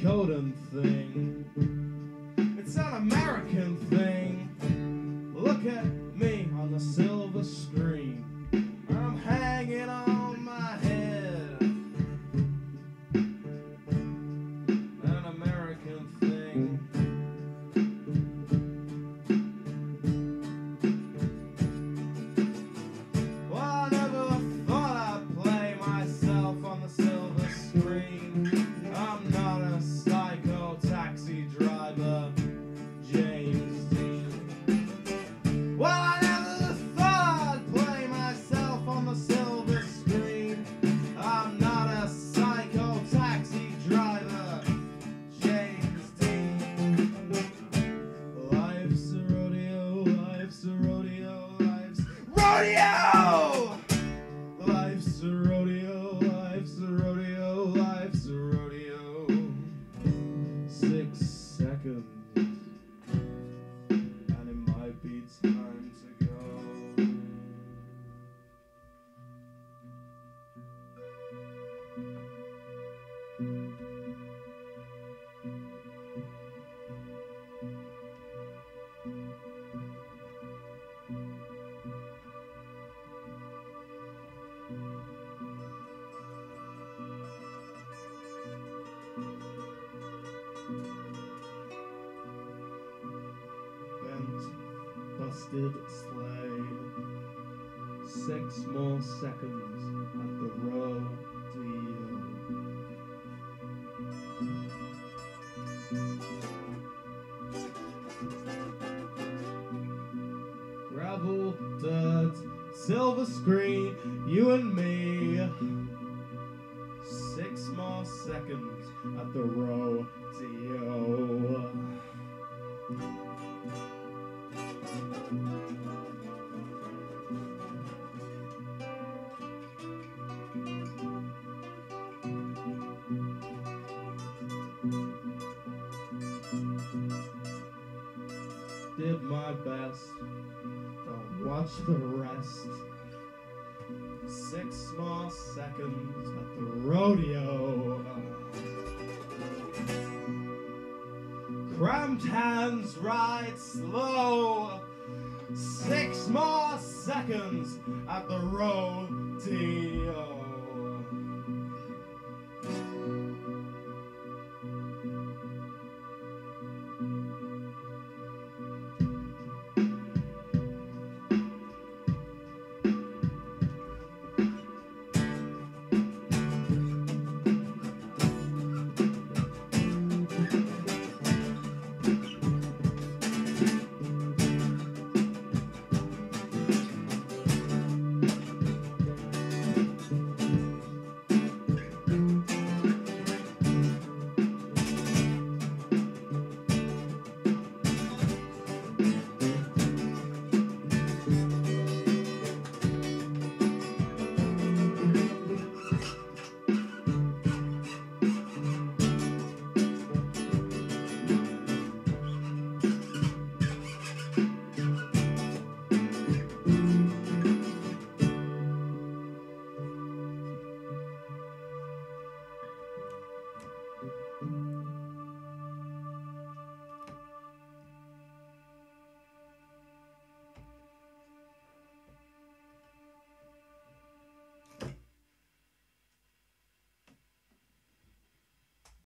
Dakotan thing. It's an American thing. Look at me on the silver screen. Rodeo. Busted sleigh. Six more seconds at the rodeo. Gravel, dirt, silver screen, you and me. Six more seconds at the rodeo. Did my best. Don't watch the rest. Six more seconds at the rodeo. Cramped hands ride slow. Six more seconds at the rodeo.